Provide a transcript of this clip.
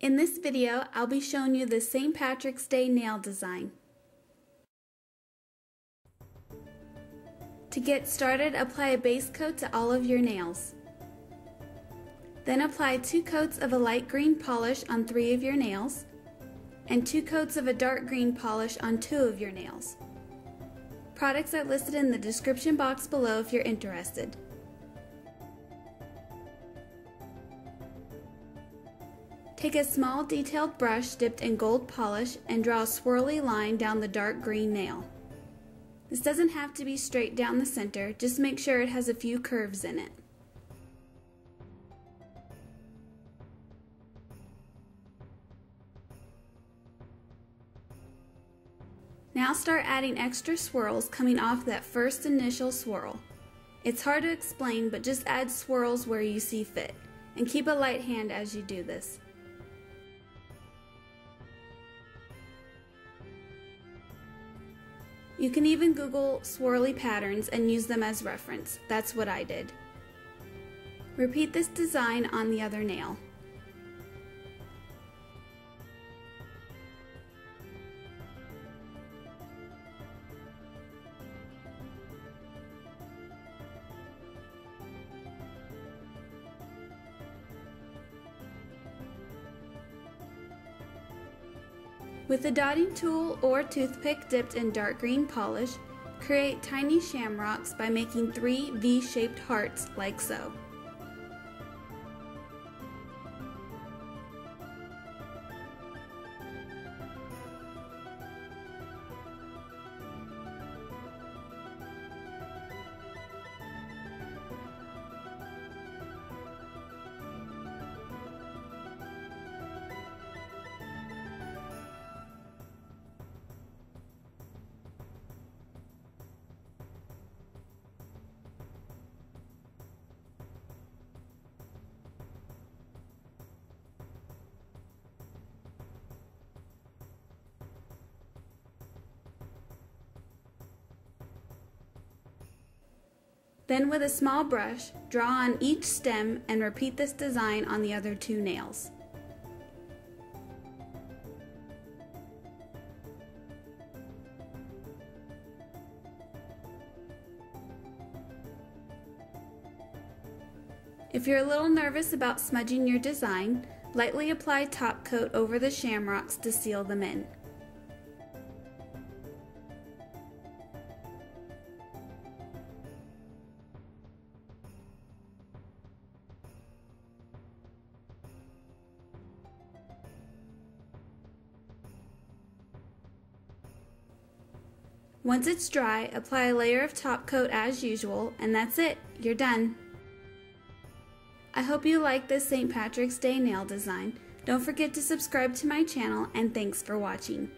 In this video, I'll be showing you the St. Patrick's Day nail design. To get started, apply a base coat to all of your nails. Then apply two coats of a light green polish on three of your nails, and two coats of a dark green polish on two of your nails. Products are listed in the description box below if you're interested. Take a small detailed brush dipped in gold polish and draw a swirly line down the dark green nail. This doesn't have to be straight down the center, just make sure it has a few curves in it. Now start adding extra swirls coming off that first initial swirl. It's hard to explain, but just add swirls where you see fit, and keep a light hand as you do this. You can even Google swirly patterns and use them as reference. That's what I did. Repeat this design on the other nail. With a dotting tool or toothpick dipped in dark green polish, create tiny shamrocks by making three V-shaped hearts like so. Then with a small brush, draw on each stem and repeat this design on the other two nails. If you're a little nervous about smudging your design, lightly apply top coat over the shamrocks to seal them in. Once it's dry, apply a layer of top coat as usual, and that's it, you're done. I hope you like this St. Patrick's Day nail design. Don't forget to subscribe to my channel, and thanks for watching.